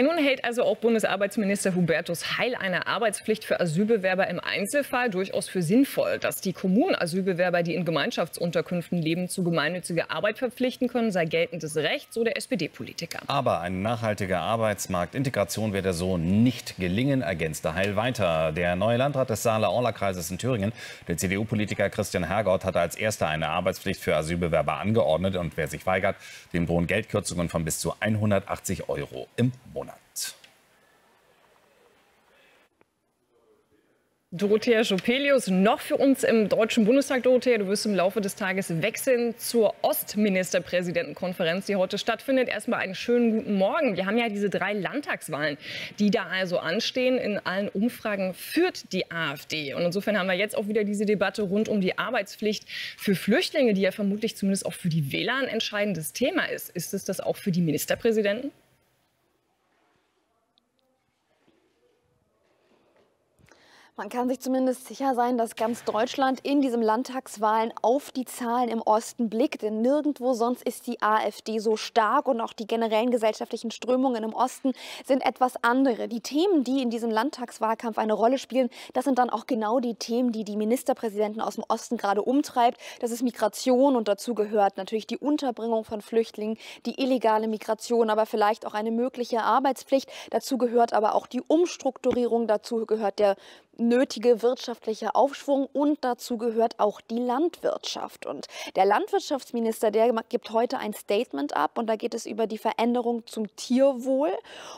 Ja, nun hält also auch Bundesarbeitsminister Hubertus Heil eine Arbeitspflicht für Asylbewerber im Einzelfall durchaus für sinnvoll. Dass die Kommunen Asylbewerber, die in Gemeinschaftsunterkünften leben, zu gemeinnütziger Arbeit verpflichten können, sei geltendes Recht, so der SPD-Politiker. Aber eine nachhaltige Arbeitsmarktintegration werde so nicht gelingen, ergänzte Heil weiter. Der neue Landrat des Saale-Orla-Kreises in Thüringen, der CDU-Politiker Christian Hergott, hatte als erster eine Arbeitspflicht für Asylbewerber angeordnet. Und wer sich weigert, dem drohen Geldkürzungen von bis zu 180 Euro im Monat. Dorothea Schopelius, noch für uns im Deutschen Bundestag. Dorothea, du wirst im Laufe des Tages wechseln zur Ostministerpräsidentenkonferenz, die heute stattfindet. Erstmal einen schönen guten Morgen. Wir haben ja diese drei Landtagswahlen, die da also anstehen. In allen Umfragen führt die AfD. Und insofern haben wir jetzt auch wieder diese Debatte rund um die Arbeitspflicht für Flüchtlinge, die ja vermutlich zumindest auch für die Wähler ein entscheidendes Thema ist. Ist es das auch für die Ministerpräsidenten? Man kann sich zumindest sicher sein, dass ganz Deutschland in diesem Landtagswahlen auf die Zahlen im Osten blickt. Denn nirgendwo sonst ist die AfD so stark und auch die generellen gesellschaftlichen Strömungen im Osten sind etwas andere. Die Themen, die in diesem Landtagswahlkampf eine Rolle spielen, das sind dann auch genau die Themen, die die Ministerpräsidenten aus dem Osten gerade umtreibt. Das ist Migration und dazu gehört natürlich die Unterbringung von Flüchtlingen, die illegale Migration, aber vielleicht auch eine mögliche Arbeitspflicht. Dazu gehört aber auch die Umstrukturierung, dazu gehört der nötige wirtschaftliche Aufschwung und dazu gehört auch die Landwirtschaft. Und der Landwirtschaftsminister, der gibt heute ein Statement ab und da geht es über die Veränderung zum Tierwohl.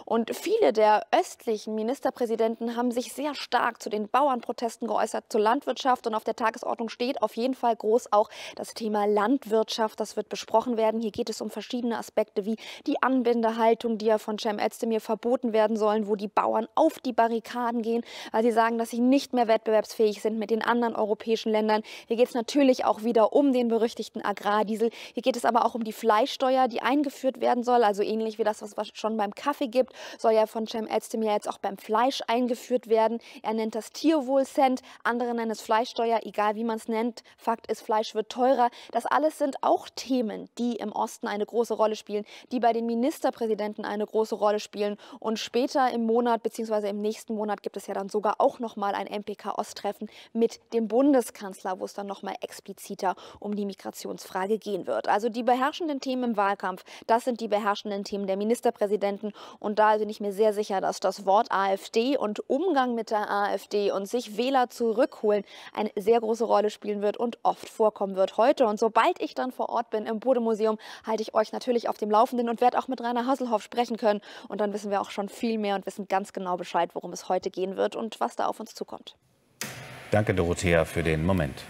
Und viele der östlichen Ministerpräsidenten haben sich sehr stark zu den Bauernprotesten geäußert, zur Landwirtschaft und auf der Tagesordnung steht auf jeden Fall groß auch das Thema Landwirtschaft. Das wird besprochen werden. Hier geht es um verschiedene Aspekte wie die Anbindehaltung, die ja von Cem Özdemir verboten werden sollen, wo die Bauern auf die Barrikaden gehen, weil sie sagen, dass sie nicht mehr wettbewerbsfähig sind mit den anderen europäischen Ländern. Hier geht es natürlich auch wieder um den berüchtigten Agrardiesel. Hier geht es aber auch um die Fleischsteuer, die eingeführt werden soll. Also ähnlich wie das, was es schon beim Kaffee gibt, soll ja von Cem Özdemir jetzt auch beim Fleisch eingeführt werden. Er nennt das Tierwohlcent, andere nennen es Fleischsteuer, egal wie man es nennt. Fakt ist, Fleisch wird teurer. Das alles sind auch Themen, die im Osten eine große Rolle spielen, die bei den Ministerpräsidenten eine große Rolle spielen. Und später im Monat bzw. im nächsten Monat gibt es ja dann sogar auch noch mal ein MPK-Ost-Treffen mit dem Bundeskanzler, wo es dann noch mal expliziter um die Migrationsfrage gehen wird. Also die beherrschenden Themen im Wahlkampf, das sind die beherrschenden Themen der Ministerpräsidenten. Und da bin ich mir sehr sicher, dass das Wort AfD und Umgang mit der AfD und sich Wähler zurückholen eine sehr große Rolle spielen wird und oft vorkommen wird heute. Und sobald ich dann vor Ort bin im Bode-Museum, halte ich euch natürlich auf dem Laufenden und werde auch mit Rainer Hasselhoff sprechen können. Und dann wissen wir auch schon viel mehr und wissen ganz genau Bescheid, worum es heute gehen wird und was da auf uns zukommt. Danke, Dorothea, für den Moment.